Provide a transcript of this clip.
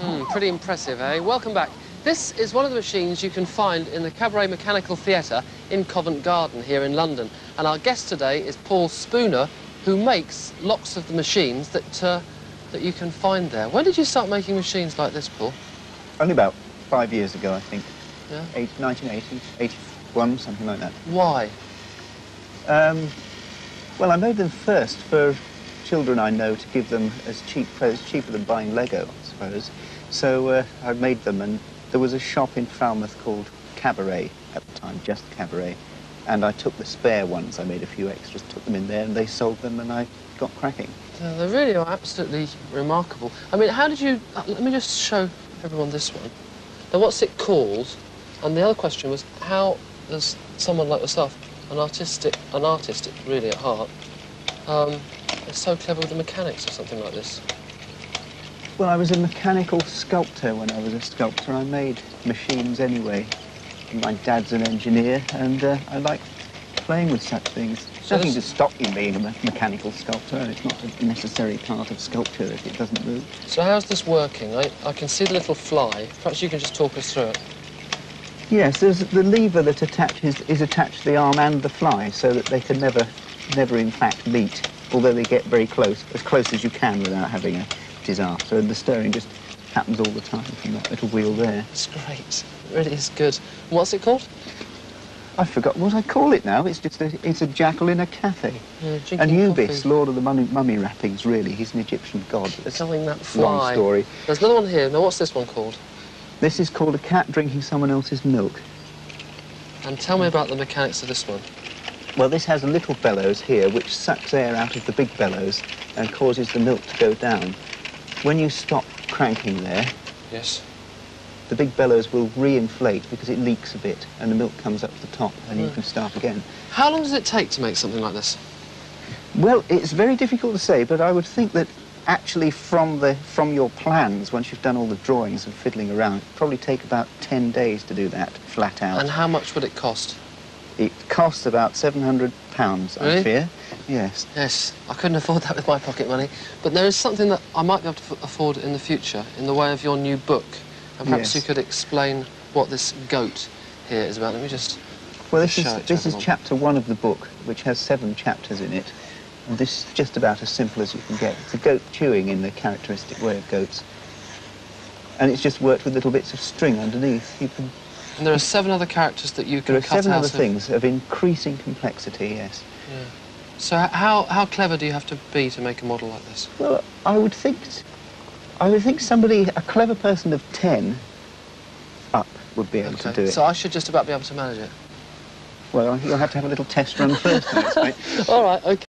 Hmm, pretty impressive, eh? Welcome back. This is one of the machines you can find in the Cabaret Mechanical Theatre in Covent Garden here in London. And our guest today is Paul Spooner, who makes lots of the machines that, uh, that you can find there. When did you start making machines like this, Paul? Only about five years ago, I think. Yeah. Eight, 1980, 81, something like that. Why? Um, well, I made them first for children I know to give them as cheap, as cheaper than buying Lego, I suppose. So uh, I made them, and there was a shop in Falmouth called Cabaret at the time, just Cabaret. And I took the spare ones, I made a few extras, took them in there, and they sold them, and I got cracking. Uh, they really are absolutely remarkable. I mean, how did you... Uh, let me just show everyone this one. Now, what's it called? And the other question was, how does someone like yourself, an artistic, an artist really at heart, um, is so clever with the mechanics of something like this? Well, I was a mechanical sculptor when I was a sculptor. I made machines anyway. My dad's an engineer, and uh, I like playing with such things. So Nothing to stop you being a me- mechanical sculptor. It's not a necessary part of sculpture if it doesn't move. So how's this working? I, I can see the little fly. Perhaps you can just talk us through it. Yes, there's the lever that attaches is attached to the arm and the fly, so that they can never, never in fact meet. Although they get very close, as close as you can without having a disaster. And the stirring just happens all the time from that little wheel there. It's great. It really is good. What's it called? I forgot what I call it now. It's just a, it's a jackal in a cafe. Yeah, Anubis, coffee. Lord of the mummy, mummy wrappings, really. He's an Egyptian god. It's Killing that fly. long story. There's another one here. Now, what's this one called? This is called a cat drinking someone else's milk. And tell me about the mechanics of this one. Well, this has a little bellows here which sucks air out of the big bellows and causes the milk to go down. When you stop cranking there, Yes. the big bellows will re-inflate because it leaks a bit and the milk comes up to the top and you Mm. can start again. How long does it take to make something like this? Well, it's very difficult to say, but I would think that actually from the from your plans, once you've done all the drawings and fiddling around, it'd probably take about 10 days to do that flat out. And how much would it cost? It costs about 700 pounds, Really? I fear. Yes. Yes, I couldn't afford that with my pocket money. But there is something that I might be able to afford in the future in the way of your new book. And perhaps Yes. you could explain what this goat here is about. Let me just... Well, this Show is this is chapter one of the book, which has seven chapters in it. And this is just about as simple as you can get. It's a goat chewing in the characteristic way of goats. And it's just worked with little bits of string underneath. You can, And there are seven other characters that you can there are seven other of- things of increasing complexity, yes. Yeah. So how, how clever do you have to be to make a model like this? Well, I would think, I would think somebody, a clever person of 10 up would be able to do it. So I should just about be able to manage it. Well, you'll have to have a little test run first, I expect. All right, OK.